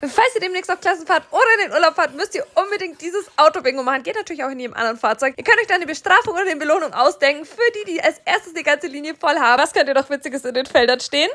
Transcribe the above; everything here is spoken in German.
Falls ihr demnächst auf Klassenfahrt oder in den Urlaub fahrt, müsst ihr unbedingt dieses Auto-Bingo machen. Geht natürlich auch in jedem anderen Fahrzeug. Ihr könnt euch dann eine Bestrafung oder eine Belohnung ausdenken für die, die als erstes die ganze Linie voll haben. Was könnt ihr doch Witziges in den Feldern stehen?